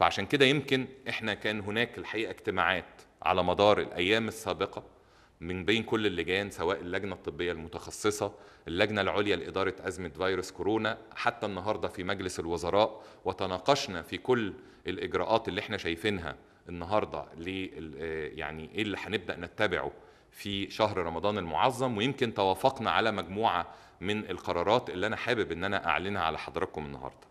فعشان كده يمكن إحنا كان هناك الحقيقة اجتماعات على مدار الأيام السابقة من بين كل اللجان سواء اللجنة الطبية المتخصصة اللجنة العليا لإدارة أزمة فيروس كورونا حتى النهارده في مجلس الوزراء وتناقشنا في كل الإجراءات اللي إحنا شايفينها النهارده يعني إيه اللي هنبدأ نتبعه في شهر رمضان المعظم ويمكن توافقنا على مجموعة من القرارات اللي أنا حابب إن أنا أعلنها على حضراتكم النهارده.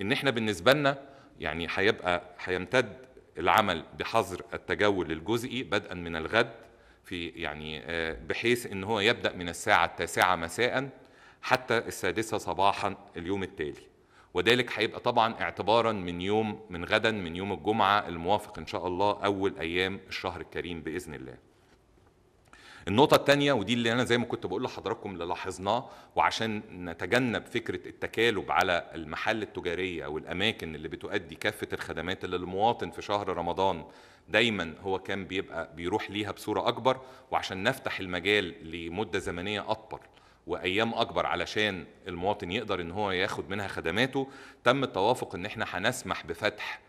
إن إحنا بالنسبة لنا يعني هيبقى هيمتد العمل بحظر التجول الجزئي بدءا من الغد في يعني بحيث إن هو يبدأ من الساعة التاسعة مساء حتى السادسة صباحا اليوم التالي. وذلك هيبقى طبعا اعتبارا من يوم من غدا من يوم الجمعة الموافق إن شاء الله أول أيام الشهر الكريم بإذن الله. النقطة الثانية ودي اللي أنا زي ما كنت بقول لحضراتكم اللي لاحظناه وعشان نتجنب فكرة التكالب على المحل التجارية والأماكن اللي بتؤدي كافة الخدمات اللي المواطن في شهر رمضان دايما هو كان بيبقى بيروح ليها بصورة أكبر وعشان نفتح المجال لمدة زمنية أكبر وأيام أكبر علشان المواطن يقدر إن هو ياخد منها خدماته تم التوافق إن إحنا هنسمح بفتح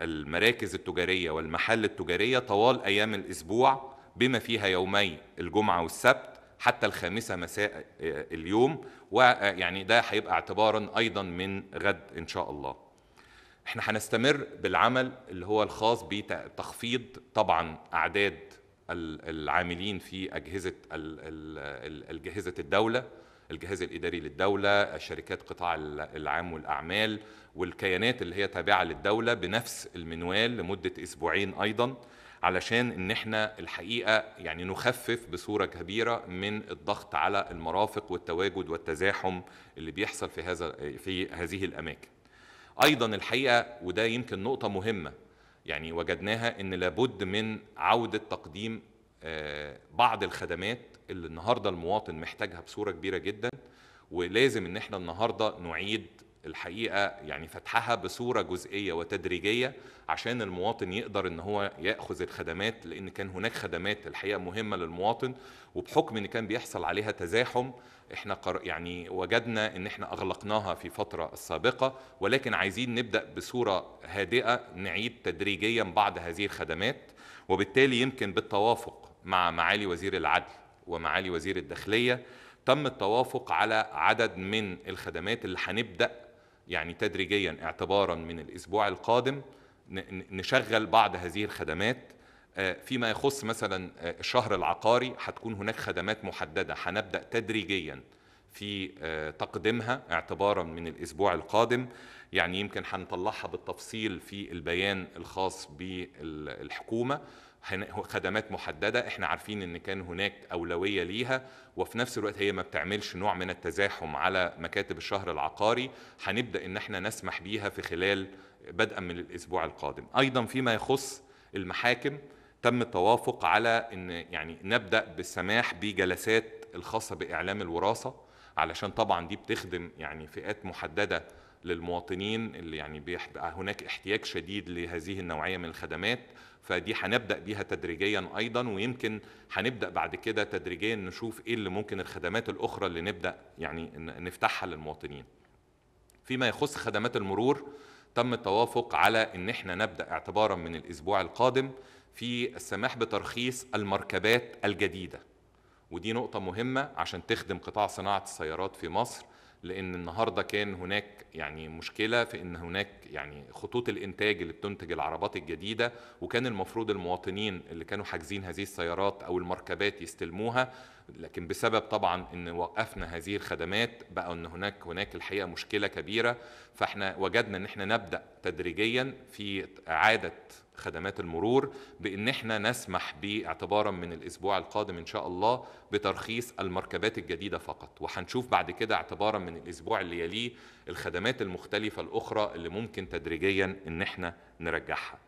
المراكز التجارية والمحل التجارية طوال أيام الأسبوع بما فيها يومي الجمعة والسبت حتى الخامسة مساء اليوم. ويعني ده هيبقى اعتبارا أيضا من غد إن شاء الله. إحنا هنستمر بالعمل اللي هو الخاص بتخفيض طبعا أعداد العاملين في أجهزة الجهزة الدولة الجهاز الإداري للدولة شركات قطاع العام والأعمال والكيانات اللي هي تابعة للدولة بنفس المنوال لمدة أسبوعين أيضا. علشان إن إحنا الحقيقة يعني نخفف بصورة كبيرة من الضغط على المرافق والتواجد والتزاحم اللي بيحصل في هذا في هذه الأماكن. أيضا الحقيقة وده يمكن نقطة مهمة يعني وجدناها إن لابد من عودة تقديم بعض الخدمات اللي النهارده المواطن محتاجها بصورة كبيرة جدا ولازم إن إحنا النهارده نعيد الحقيقة يعني فتحها بصورة جزئية وتدريجية عشان المواطن يقدر إن هو يأخذ الخدمات لأن كان هناك خدمات الحقيقة مهمة للمواطن وبحكم إن كان بيحصل عليها تزاحم إحنا يعني وجدنا إن إحنا أغلقناها في فترة السابقة ولكن عايزين نبدأ بصورة هادئة نعيد تدريجيا بعض هذه الخدمات وبالتالي يمكن بالتوافق مع معالي وزير العدل ومعالي وزير الداخلية تم التوافق على عدد من الخدمات اللي هنبدأ يعني تدريجيا اعتبارا من الأسبوع القادم نشغل بعض هذه الخدمات. فيما يخص مثلا الشهر العقاري هتكون هناك خدمات محددة. هنبدا تدريجيا في تقديمها اعتبارا من الأسبوع القادم. يعني يمكن هنطلعها بالتفصيل في البيان الخاص بالحكومة. خدمات محددة. إحنا عارفين إن كان هناك أولوية ليها وفي نفس الوقت هي ما بتعملش نوع من التزاحم على مكاتب الشهر العقاري. هنبدأ إن إحنا نسمح بيها في خلال بدءا من الأسبوع القادم. أيضا فيما يخص المحاكم تم التوافق على إن يعني نبدأ بالسماح بجلسات الخاصة بإعلام الوراثة. علشان طبعا دي بتخدم يعني فئات محددة للمواطنين اللي يعني بيبقى هناك احتياج شديد لهذه النوعية من الخدمات فدي هنبدأ بيها تدريجيا أيضا ويمكن هنبدأ بعد كده تدريجيا نشوف إيه اللي ممكن الخدمات الأخرى اللي نبدأ يعني نفتحها للمواطنين. فيما يخص خدمات المرور تم التوافق على إن إحنا نبدأ اعتبارا من الأسبوع القادم في السماح بترخيص المركبات الجديدة. ودي نقطة مهمة عشان تخدم قطاع صناعة السيارات في مصر لأن النهارده كان هناك يعني مشكلة في إن هناك يعني خطوط الإنتاج اللي بتنتج العربات الجديدة وكان المفروض المواطنين اللي كانوا حاجزين هذه السيارات أو المركبات يستلموها لكن بسبب طبعا إن وقفنا هذه الخدمات بقى إن هناك هناك الحقيقة مشكلة كبيرة. فإحنا وجدنا إن إحنا نبدأ تدريجيا في إعادة خدمات المرور بإن إحنا نسمح باعتبارا من الأسبوع القادم إن شاء الله بترخيص المركبات الجديدة فقط. وهنشوف بعد كده اعتبارا من الأسبوع اللي يليه الخدمات المختلفة الأخرى اللي ممكن تدريجيا إن إحنا نرجعها.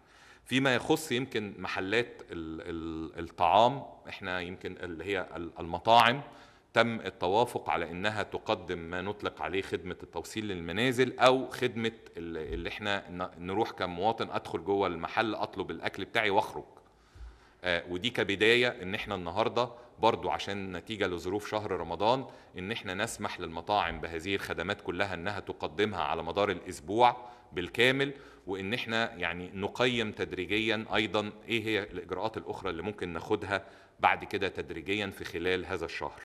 فيما يخص يمكن محلات الطعام إحنا يمكن اللي هي المطاعم تم التوافق على إنها تقدم ما نطلق عليه خدمة التوصيل للمنازل أو خدمة اللي إحنا نروح كمواطن أدخل جوه المحل أطلب الأكل بتاعي وأخرج. ودي كبداية إن إحنا النهارده برضو عشان نتيجة لظروف شهر رمضان إن إحنا نسمح للمطاعم بهذه الخدمات كلها إنها تقدمها على مدار الأسبوع بالكامل وإن إحنا يعني نقيم تدريجيا أيضا إيه هي الإجراءات الأخرى اللي ممكن ناخدها بعد كده تدريجيا في خلال هذا الشهر؟